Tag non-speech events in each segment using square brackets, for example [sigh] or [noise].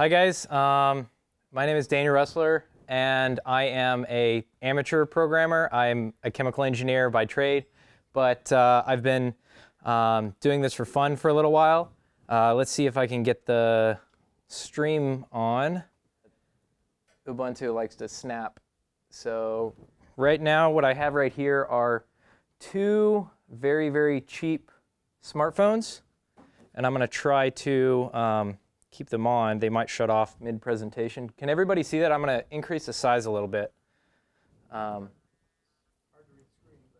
Hi guys, um, my name is Daniel Roesler and I am a amateur programmer. I'm a chemical engineer by trade, but uh, I've been um, doing this for fun for a little while. Uh, let's see if I can get the stream on. Ubuntu likes to snap. So right now what I have right here are two very, very cheap smartphones. And I'm going to try to um, keep them on. They might shut off mid-presentation. Can everybody see that? I'm going to increase the size a little bit. Um,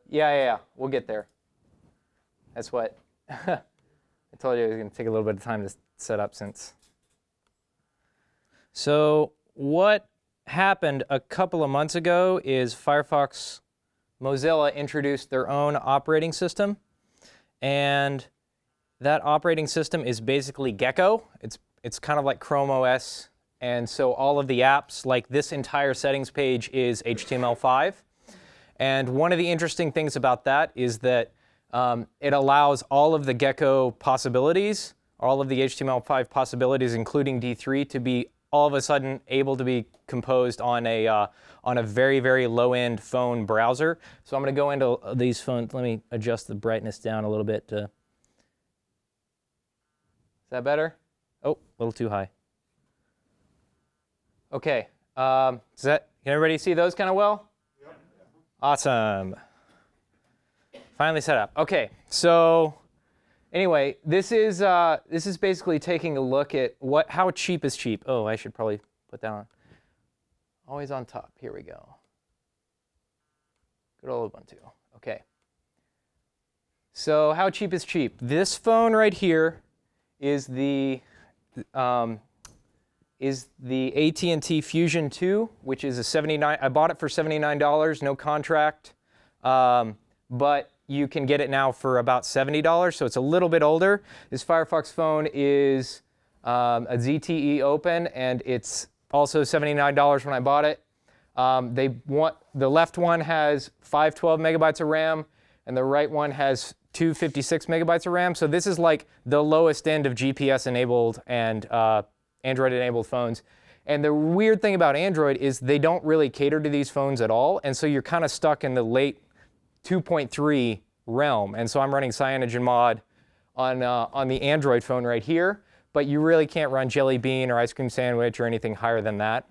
yeah, yeah, yeah. We'll get there. That's what [laughs] I told you it was going to take a little bit of time to set up since. So what happened a couple of months ago is Firefox Mozilla introduced their own operating system. And that operating system is basically Gecko. It's, it's kind of like Chrome OS. And so all of the apps, like this entire settings page, is HTML5. And one of the interesting things about that is that um, it allows all of the Gecko possibilities, all of the HTML5 possibilities, including D3, to be all of a sudden able to be composed on a, uh, on a very, very low-end phone browser. So I'm going to go into these phones. Let me adjust the brightness down a little bit. To, is that better? Oh, a little too high. Okay. Um, does that, can everybody see those kind of well? Yep. Awesome. Finally set up. Okay, so anyway, this is uh, this is basically taking a look at what how cheap is cheap. Oh, I should probably put that on. Always on top. Here we go. Good old Ubuntu. Okay. So how cheap is cheap? This phone right here is the um, is the AT&T Fusion 2, which is a 79. I bought it for $79, no contract, um, but you can get it now for about $70, so it's a little bit older. This Firefox phone is um, a ZTE Open, and it's also $79 when I bought it. Um, they want the left one has 512 megabytes of RAM, and the right one has 256 megabytes of RAM. So this is like the lowest end of GPS-enabled and uh, Android-enabled phones. And the weird thing about Android is they don't really cater to these phones at all, and so you're kind of stuck in the late 2.3 realm. And so I'm running CyanogenMod on, uh, on the Android phone right here, but you really can't run Jelly Bean or Ice Cream Sandwich or anything higher than that.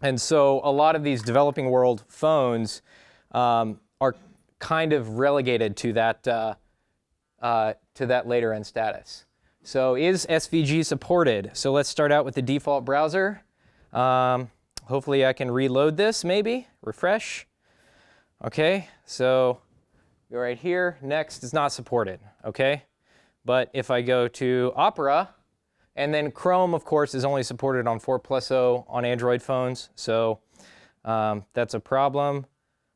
And so a lot of these developing world phones um, are kind of relegated to that, uh, uh, to that later end status. So is SVG supported? So let's start out with the default browser. Um, hopefully I can reload this maybe, refresh. Okay, so go right here. Next is not supported, okay? But if I go to Opera, and then Chrome, of course, is only supported on 4 plus 0 on Android phones, so um, that's a problem.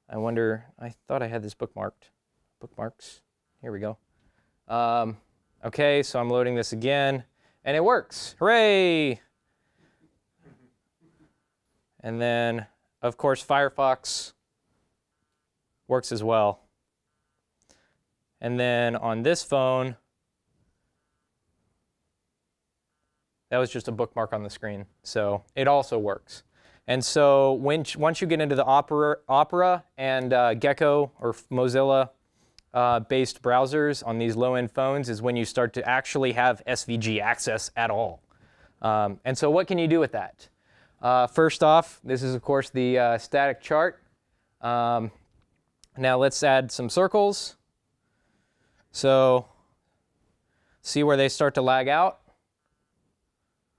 I wonder, I thought I had this bookmarked. Bookmarks, here we go. Um, okay, so I'm loading this again, and it works, hooray! And then, of course, Firefox works as well. And then on this phone, that was just a bookmark on the screen. So it also works. And so when, once you get into the Opera, Opera and uh, Gecko or Mozilla uh, based browsers on these low-end phones is when you start to actually have SVG access at all. Um, and so what can you do with that? Uh, first off, this is of course the uh, static chart. Um, now let's add some circles. So see where they start to lag out?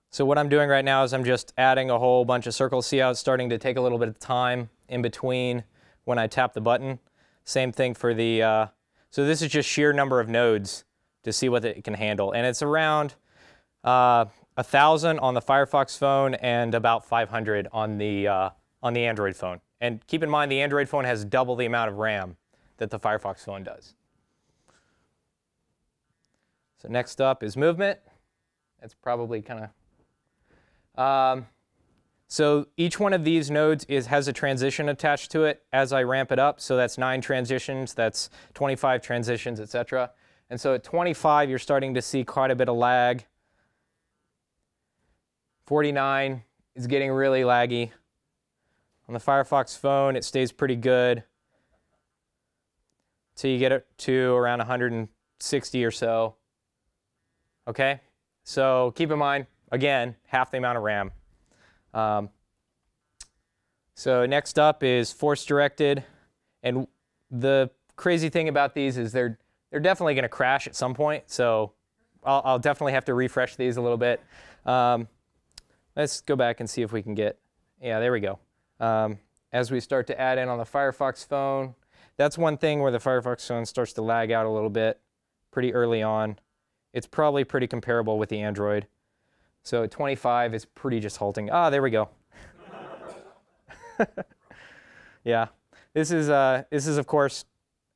So what I'm doing right now is I'm just adding a whole bunch of circles. See how it's starting to take a little bit of time in between when I tap the button. Same thing for the, uh, so this is just sheer number of nodes to see what it can handle. And it's around uh, 1,000 on the Firefox phone and about 500 on the, uh, on the Android phone. And keep in mind, the Android phone has double the amount of RAM that the Firefox phone does. So next up is movement. That's probably kind of. Um, so each one of these nodes is, has a transition attached to it as I ramp it up. So that's nine transitions, that's 25 transitions, etc. And so at 25, you're starting to see quite a bit of lag. 49 is getting really laggy. On the Firefox phone, it stays pretty good till you get it to around 160 or so. Okay, so keep in mind, again, half the amount of RAM. Um, so next up is force directed, and the crazy thing about these is they're they're definitely going to crash at some point. So I'll, I'll, definitely have to refresh these a little bit. Um, let's go back and see if we can get, yeah, there we go. Um, as we start to add in on the Firefox phone, that's one thing where the Firefox phone starts to lag out a little bit pretty early on. It's probably pretty comparable with the Android. So 25 is pretty just halting. Ah, there we go. [laughs] yeah, this is uh, this is of course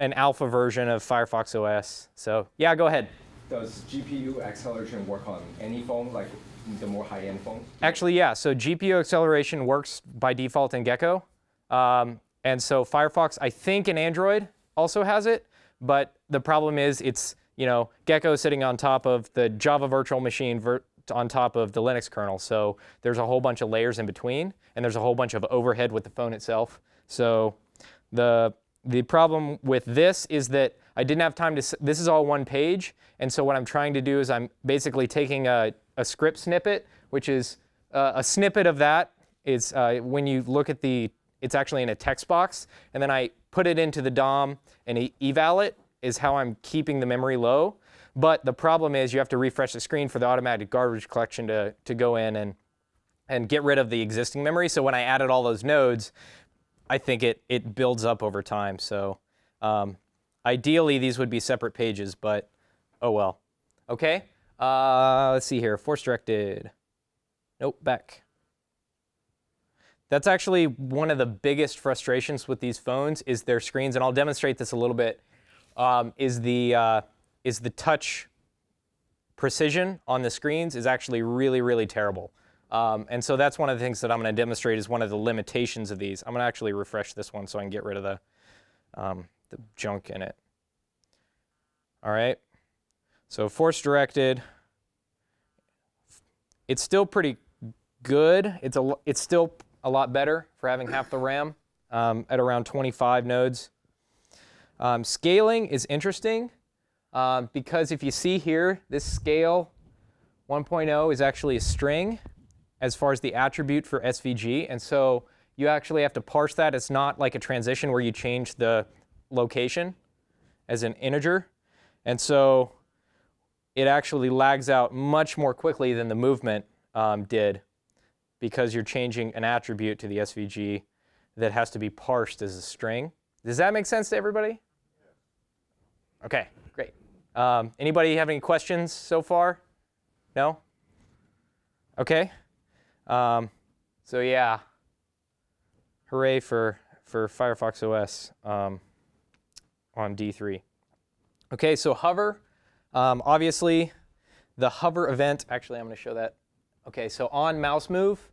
an alpha version of Firefox OS. So yeah, go ahead. Does GPU acceleration work on any phone, like the more high-end phone? Actually, yeah. So GPU acceleration works by default in Gecko. Um, and so Firefox, I think in Android also has it, but the problem is it's, you know, Gecko sitting on top of the Java virtual machine on top of the Linux kernel. So there's a whole bunch of layers in between, and there's a whole bunch of overhead with the phone itself. So the, the problem with this is that I didn't have time to, this is all one page, and so what I'm trying to do is I'm basically taking a, a script snippet, which is uh, a snippet of that is uh, when you look at the it's actually in a text box. And then I put it into the DOM and eval it is how I'm keeping the memory low. But the problem is you have to refresh the screen for the automatic garbage collection to, to go in and, and get rid of the existing memory. So when I added all those nodes, I think it, it builds up over time. So um, ideally, these would be separate pages, but oh well. Okay, uh, let's see here. Force directed. Nope, back. That's actually one of the biggest frustrations with these phones is their screens, and I'll demonstrate this a little bit, um, is, the, uh, is the touch precision on the screens is actually really, really terrible. Um, and so that's one of the things that I'm going to demonstrate is one of the limitations of these. I'm going to actually refresh this one so I can get rid of the, um, the junk in it. All right. So force directed. It's still pretty good. It's a. It's still a lot better for having half the RAM um, at around 25 nodes. Um, scaling is interesting um, because if you see here, this scale 1.0 is actually a string as far as the attribute for SVG. And so you actually have to parse that. It's not like a transition where you change the location as an integer. And so it actually lags out much more quickly than the movement um, did because you're changing an attribute to the SVG that has to be parsed as a string. Does that make sense to everybody? Okay, great. Um, anybody have any questions so far? No? Okay. Um, so yeah, hooray for, for Firefox OS um, on D3. Okay, so hover. Um, obviously, the hover event, actually I'm going to show that. Okay, so on mouse move,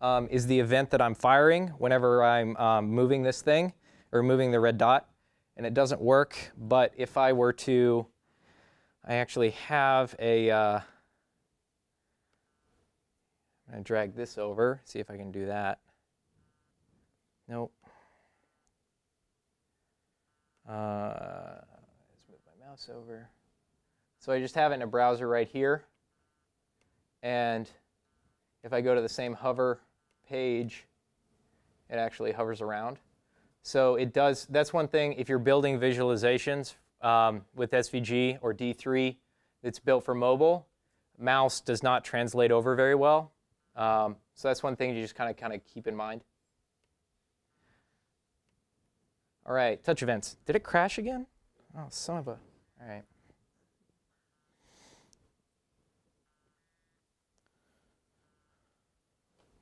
um, is the event that I'm firing whenever I'm um, moving this thing or moving the red dot. And it doesn't work, but if I were to, I actually have a, uh, I'm going to drag this over, see if I can do that. Nope. Uh, let's move my mouse over. So I just have it in a browser right here. And if I go to the same hover page, it actually hovers around. So it does, that's one thing, if you're building visualizations um, with SVG or D3 that's built for mobile, mouse does not translate over very well. Um, so that's one thing you just kind of kind of keep in mind. All right, touch events. Did it crash again? Oh, son of a, all right.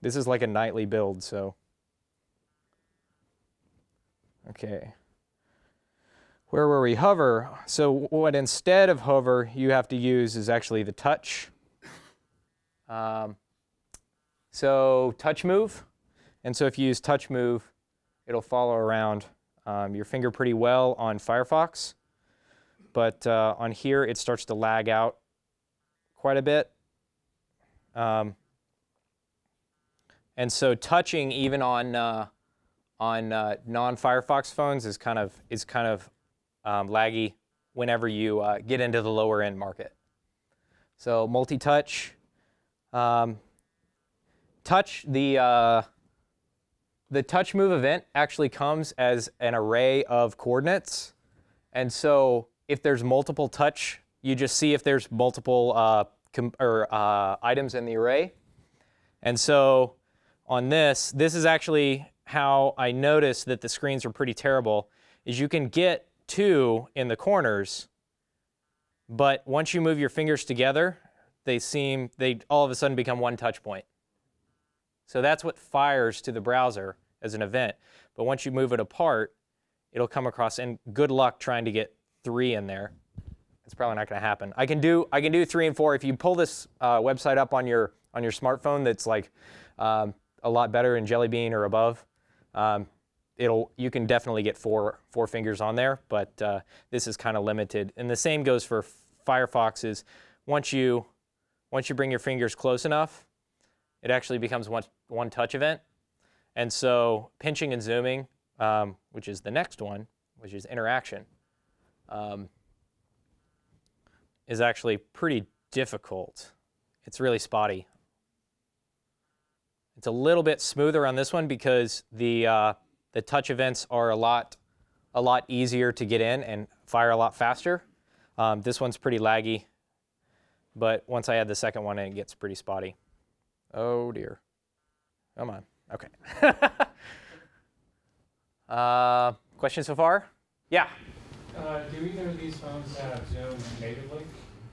This is like a nightly build, so. Okay. Where were we? Hover. So what instead of hover you have to use is actually the touch. Um, so touch move. And so if you use touch move, it'll follow around um, your finger pretty well on Firefox. But uh, on here, it starts to lag out quite a bit. Um, And so touching even on uh, on uh, non-Firefox phones is kind of is kind of um, laggy whenever you uh, get into the lower end market. So multi-touch, um, touch the uh, the touch move event actually comes as an array of coordinates, and so if there's multiple touch, you just see if there's multiple uh, or uh, items in the array, and so on this, this is actually how I noticed that the screens are pretty terrible. Is you can get two in the corners, but once you move your fingers together, they seem they all of a sudden become one touch point. So that's what fires to the browser as an event. But once you move it apart, it'll come across and good luck trying to get three in there. It's probably not going to happen. I can do I can do three and four. If you pull this uh, website up on your on your smartphone, that's like um, a lot better in Jelly Bean or above. Um, it'll you can definitely get four four fingers on there, but uh, this is kind of limited. And the same goes for Firefoxes. Once you once you bring your fingers close enough, it actually becomes one, one touch event. And so pinching and zooming, um, which is the next one, which is interaction, um, is actually pretty difficult. It's really spotty. It's a little bit smoother on this one because the, uh, the touch events are a lot, a lot easier to get in and fire a lot faster. Um, this one's pretty laggy. But once I add the second one, it gets pretty spotty. Oh dear. Come on. Okay. [laughs] uh, questions so far? Yeah. Uh, do either of these phones have Zoom natively?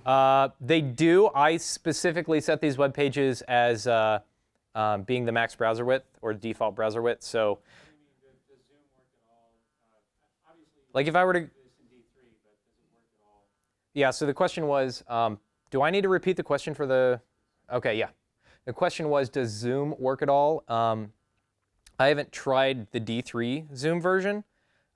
Uh, they do. I specifically set these web pages as uh, um, being the max browser width or default browser width. So, like if I were to, yeah. So the question was, um, do I need to repeat the question for the? Okay, yeah. The question was, does Zoom work at all? Um, I haven't tried the D3 Zoom version.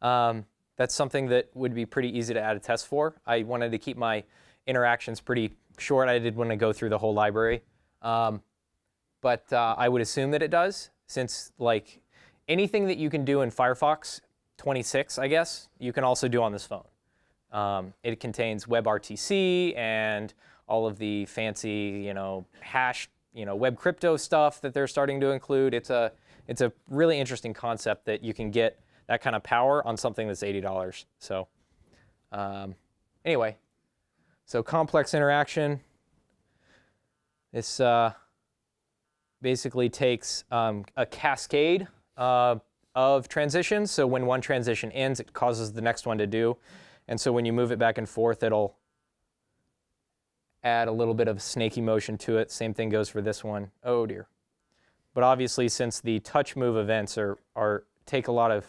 Um, that's something that would be pretty easy to add a test for. I wanted to keep my interactions pretty short. I did want to go through the whole library. Um, but uh, I would assume that it does, since like anything that you can do in Firefox 26, I guess, you can also do on this phone. Um, it contains WebRTC and all of the fancy, you know, hash, you know, web crypto stuff that they're starting to include. It's a, it's a really interesting concept that you can get that kind of power on something that's $80. So um, anyway, so complex interaction. This uh, basically takes um, a cascade uh, of transitions. So when one transition ends, it causes the next one to do. And so when you move it back and forth, it'll add a little bit of snaky motion to it. Same thing goes for this one. Oh dear. But obviously, since the touch move events are, are take a lot of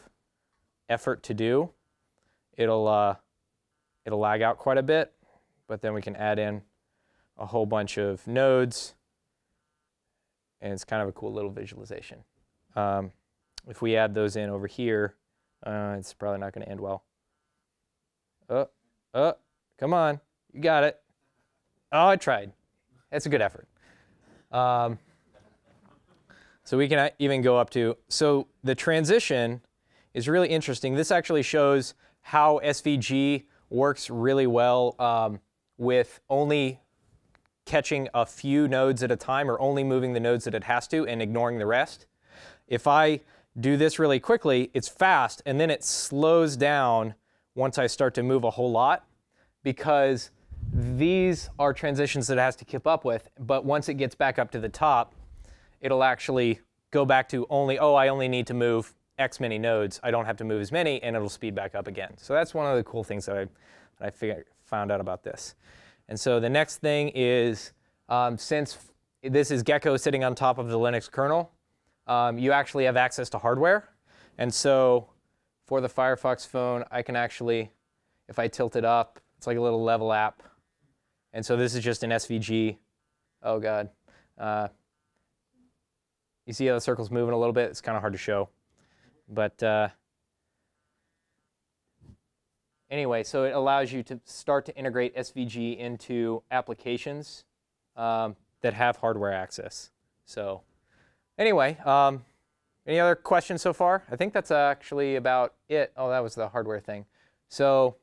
effort to do, it'll uh, it'll lag out quite a bit. But then we can add in a whole bunch of nodes, and it's kind of a cool little visualization. Um, if we add those in over here, uh, it's probably not going to end well. Oh, oh, come on, you got it. Oh, I tried. It's a good effort. Um, so we can even go up to, so the transition is really interesting. This actually shows how SVG works really well um, with only catching a few nodes at a time or only moving the nodes that it has to and ignoring the rest. If I do this really quickly, it's fast and then it slows down once I start to move a whole lot because these are transitions that it has to keep up with, but once it gets back up to the top, it'll actually go back to only, oh, I only need to move X many nodes. I don't have to move as many, and it'll speed back up again. So that's one of the cool things that I, that I figured, found out about this. And so the next thing is, um, since this is Gecko sitting on top of the Linux kernel, um, you actually have access to hardware. And so for the Firefox phone, I can actually, if I tilt it up, it's like a little level app. And so this is just an SVG. Oh, God. Uh, you see how the circle's moving a little bit? It's kind of hard to show. But uh, anyway, so it allows you to start to integrate SVG into applications um, that have hardware access. So Anyway, um, any other questions so far? I think that's actually about it. Oh, that was the hardware thing. So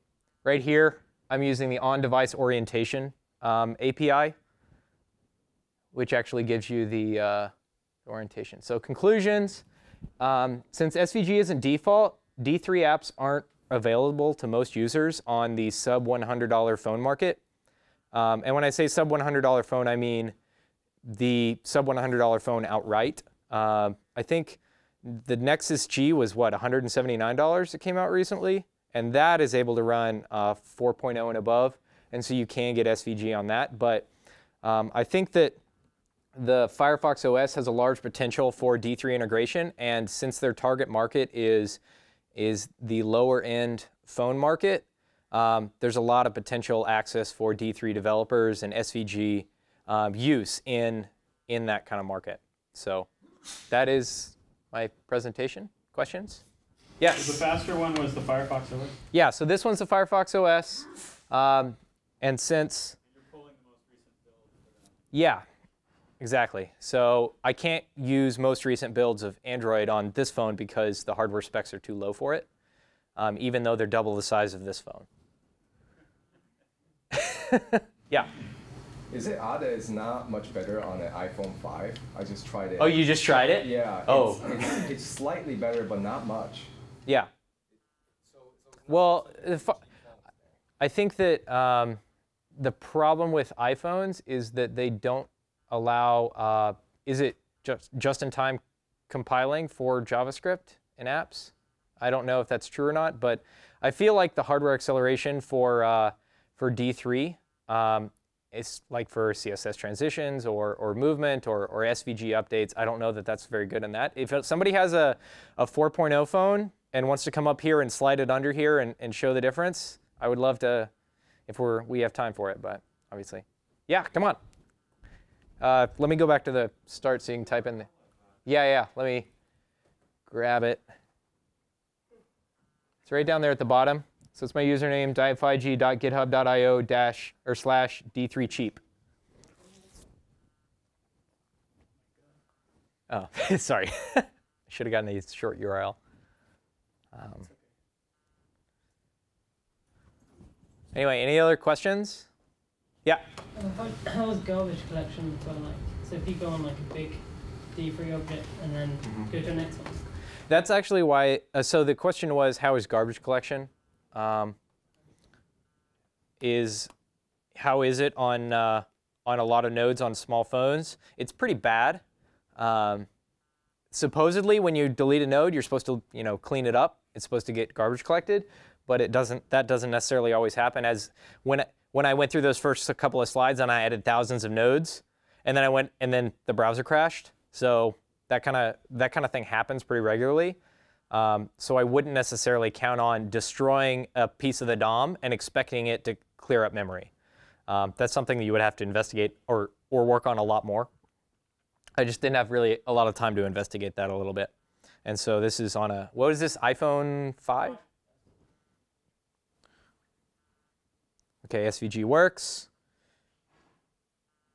right here, I'm using the on-device orientation um, API, which actually gives you the uh, orientation. So conclusions, um, since SVG isn't default, D3 apps aren't available to most users on the sub $100 phone market. Um, and when I say sub $100 phone, I mean the sub $100 phone outright. Uh, I think the Nexus G was what, $179 it came out recently? And that is able to run uh, 4.0 and above. And so you can get SVG on that. But um, I think that the Firefox OS has a large potential for D3 integration. And since their target market is, is the lower end phone market, um, there's a lot of potential access for D3 developers and SVG um, use in, in that kind of market. So that is my presentation. Questions? Yes. The faster one was the Firefox OS. Yeah, so this one's the Firefox OS. Um, and since. Yeah, exactly. So I can't use most recent builds of Android on this phone because the hardware specs are too low for it, um, even though they're double the size of this phone. [laughs] yeah. Is it odd that it's not much better on an iPhone 5? I just tried it. Oh, you just tried it? Yeah. Oh. It's, it's, it's slightly better, but not much. Yeah. Well, I think that um, the problem with iPhones is that they don't allow. Uh, is it just just-in-time compiling for JavaScript in apps? I don't know if that's true or not, but I feel like the hardware acceleration for uh, for D3 um, is like for CSS transitions or, or movement or, or SVG updates. I don't know that that's very good in that. If somebody has a, a 4.0 phone and wants to come up here and slide it under here and, and show the difference, I would love to, if we're, we have time for it, but obviously. Yeah, come on. Uh, let me go back to the start can type in. The, yeah, yeah, let me grab it. It's right down there at the bottom. So it's my username, diafygi.github.io dash or slash d3cheap. Oh, [laughs] sorry. [laughs] I should have gotten a short URL. Um, anyway, any other questions? Yeah. Uh, how, how is garbage collection for like? So if you go on like a big D3 object and then go to the next one. That's actually why. Uh, so the question was, how is garbage collection? Um, is how is it on uh, on a lot of nodes on small phones? It's pretty bad. Um, supposedly, when you delete a node, you're supposed to you know clean it up. It's supposed to get garbage collected, but it doesn't. That doesn't necessarily always happen. As when when I went through those first couple of slides and I added thousands of nodes, and then I went and then the browser crashed. So that kind of that kind of thing happens pretty regularly. Um, so I wouldn't necessarily count on destroying a piece of the DOM and expecting it to clear up memory. Um, that's something that you would have to investigate or or work on a lot more. I just didn't have really a lot of time to investigate that a little bit. And so this is on a what is this iPhone 5? Okay, SVG works.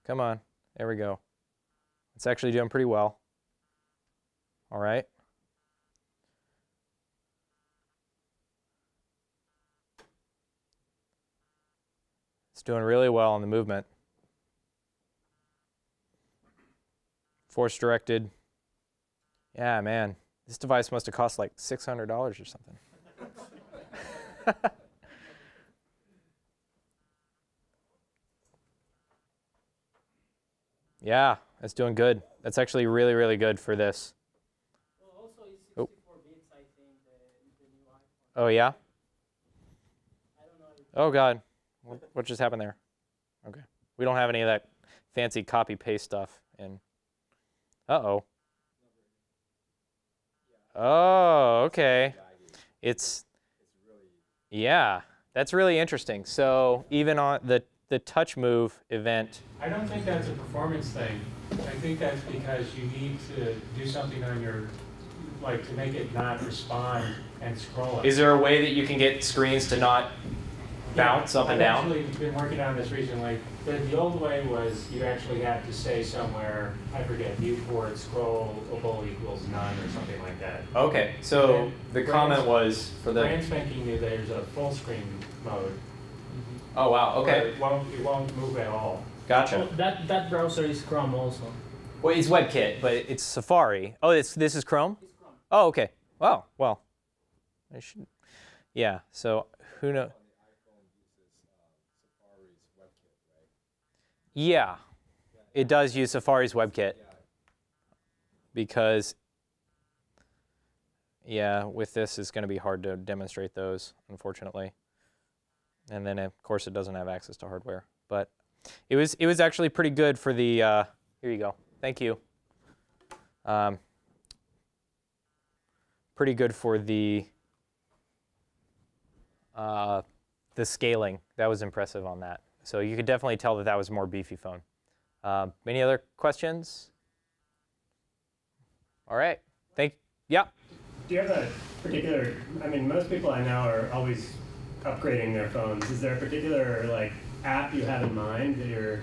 Come on, there we go. It's actually doing pretty well. All right. It's doing really well on the movement. Force directed. Yeah, man. This device must have cost like $600 or something. [laughs] yeah, that's doing good. That's actually really, really good for this. Well, also it's Oh. bits, I think, the, the new iPhone. Oh, yeah? I don't know. Oh, God. What, what just happened there? Okay. We don't have any of that fancy copy paste stuff in. Uh oh. Oh, okay. It's. Yeah, that's really interesting. So even on the the touch move event. I don't think that's a performance thing. I think that's because you need to do something on your, like, to make it not respond and scroll Is there a way that you can get screens to not bounce up and I've down? actually been working on this recently. The, the old way was you actually had to say somewhere, I forget, viewport scrollable equals none or something like that. Okay, so And the Brand's- comment was for the. Brand spanking new, there's a full screen mode. Mm-hmm. Oh wow. Okay, It won't, it won't move at all. gotcha. Well, that that browser is Chrome also. Well, it's WebKit, but it's It's Safari. Oh, it's, this is Chrome? Oh, okay. Wow. Well, I should. Yeah. So who know? Yeah, it does use Safari's WebKit because, yeah, with this it's going to be hard to demonstrate those, unfortunately. And then of course it doesn't have access to hardware, but it was it was actually pretty good for the. Uh, here you go. Thank you. Um, pretty good for the uh, the scaling. That was impressive on that. So you could definitely tell that that was a more beefy phone. Um, any other questions? All right. Thank. Yeah. Do you have a particular, I mean, most people I know are always upgrading their phones. Is there a particular like app you have in mind that you're,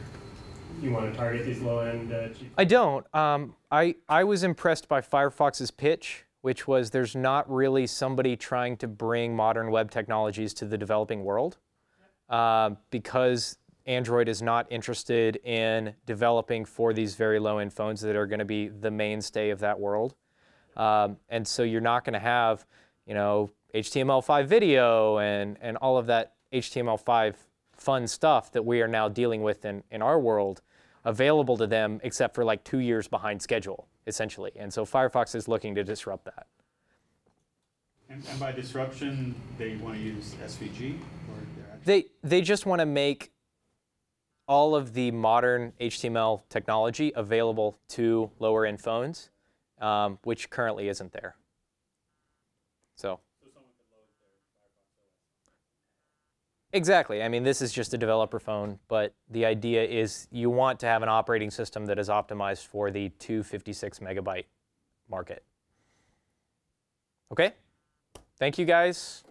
you want to target these low end uh? I don't. Um, I I was impressed by Firefox's pitch, which was there's not really somebody trying to bring modern web technologies to the developing world, uh, because Android is not interested in developing for these very low-end phones that are going to be the mainstay of that world, um, and so you're not going to have, you know, HTML5 video and and all of that HTML5 fun stuff that we are now dealing with in in our world available to them except for like two years behind schedule, essentially. And so Firefox is looking to disrupt that. And, and by disruption, they want to use SVG or They, they just want to make all of the modern HTML technology available to lower end phones, um, which currently isn't there. So. Exactly. I mean, this is just a developer phone, but the idea is you want to have an operating system that is optimized for the 256 megabyte market. Okay? Thank you guys.